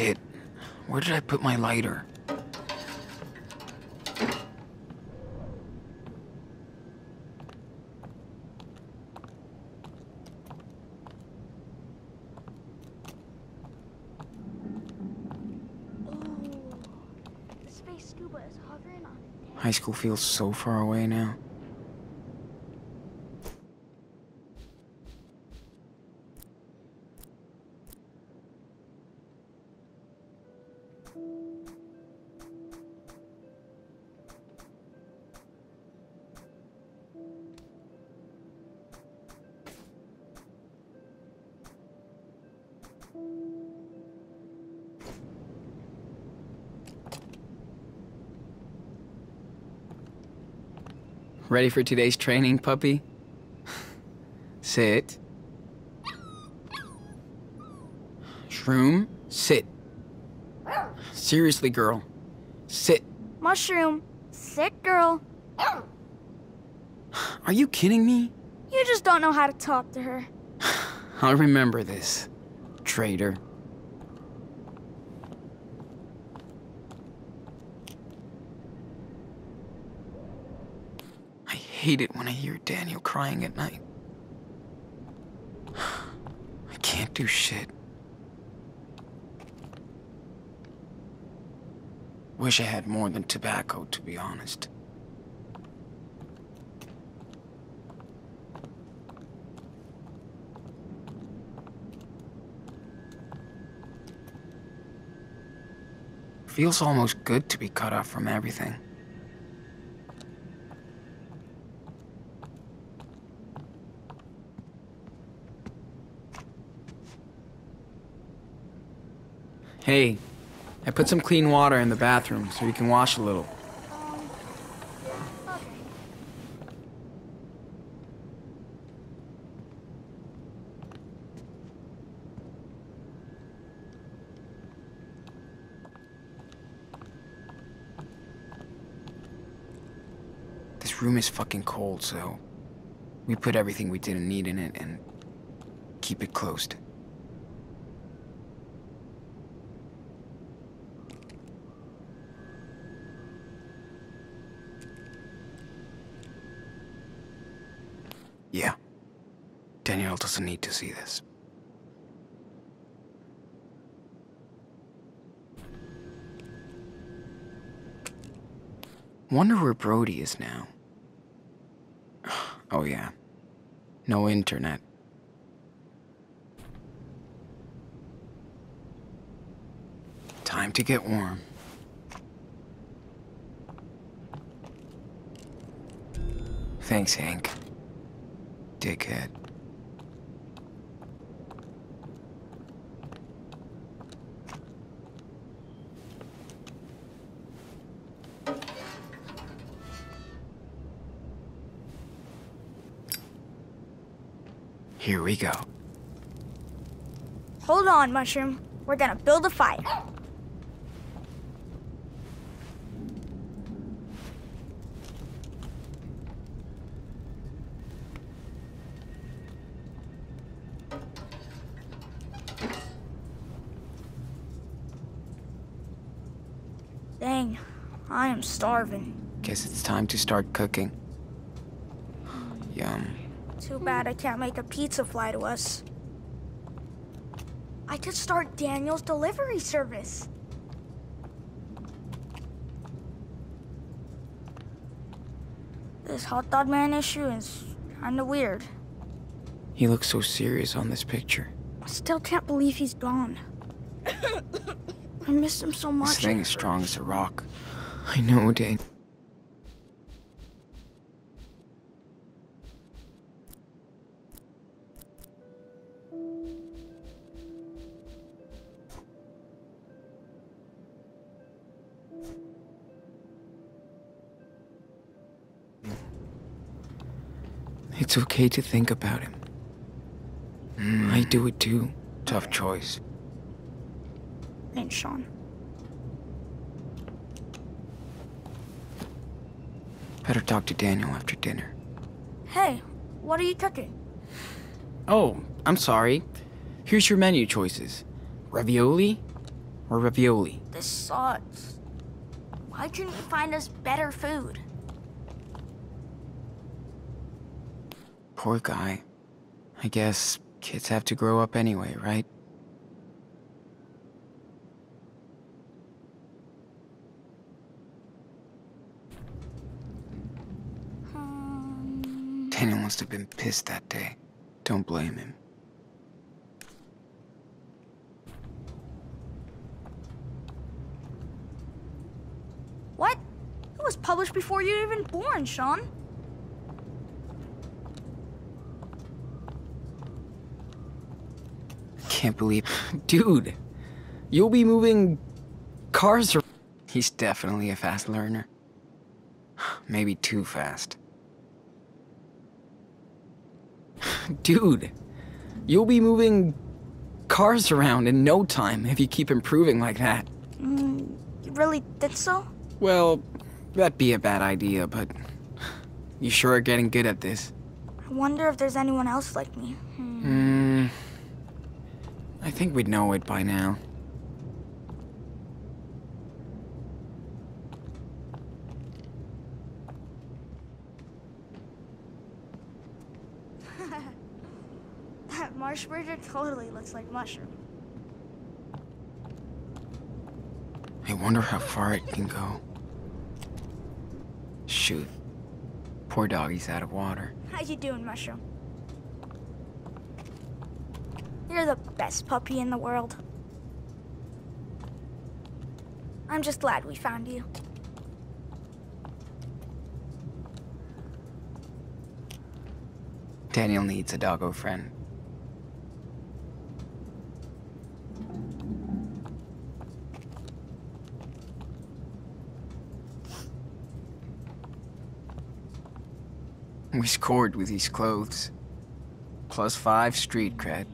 Shit. Where did I put my lighter? The space scuba is hovering on it. High school feels so far away now. Ready for today's training, puppy? Sit. Shroom, sit. Seriously, girl. Sit. Mushroom, sit, girl. Are you kidding me? You just don't know how to talk to her. I'll remember this, traitor. I hate it when I hear Daniel crying at night. I can't do shit. Wish I had more than tobacco, to be honest. Feels almost good to be cut off from everything. Hey, I put some clean water in the bathroom so you can wash a little. This room is fucking cold, so we put everything we didn't need in it and keep it closed. Yeah. Doesn't need to see this. Wonder where Brody is now. Oh, yeah. No internet. Time to get warm. Thanks, Hank. Dickhead. Here we go. Hold on, Mushroom. We're gonna build a fire. Dang, I am starving. Guess it's time to start cooking. Yum. Too bad I can't make a pizza fly to us. I could start Daniel's delivery service. This hot dog man issue is kinda weird. He looks so serious on this picture. I still can't believe he's gone. I miss him so much. This thing is strong as a rock. I know, Dan. It's okay to think about him. Hmm. I do it too. Tough choice. Thanks, Sean. Better talk to Daniel after dinner. Hey, what are you cooking? Oh, I'm sorry. Here's your menu choices ravioli, or ravioli. This sucks. Why couldn't you find us better food? Poor guy. I guess kids have to grow up anyway, right? Daniel must have been pissed that day. Don't blame him. what? It was published before you were even born, Sean. Can't believe. Dude, you'll be moving cars. ar- He's definitely a fast learner. Maybe too fast. Dude, you'll be moving cars around in no time if you keep improving like that. Mm, you really think so? Well, that'd be a bad idea, but you sure are getting good at this. I wonder if there's anyone else like me. Hmm. Hmm. I think we'd know it by now. That marsh burger totally looks like mushroom. I wonder how far it can go. Shoot. Poor doggy's out of water. How you doing, mushroom? You're the best puppy in the world. I'm just glad we found you. Daniel needs a doggo friend. We scored with these clothes. Plus five street cred.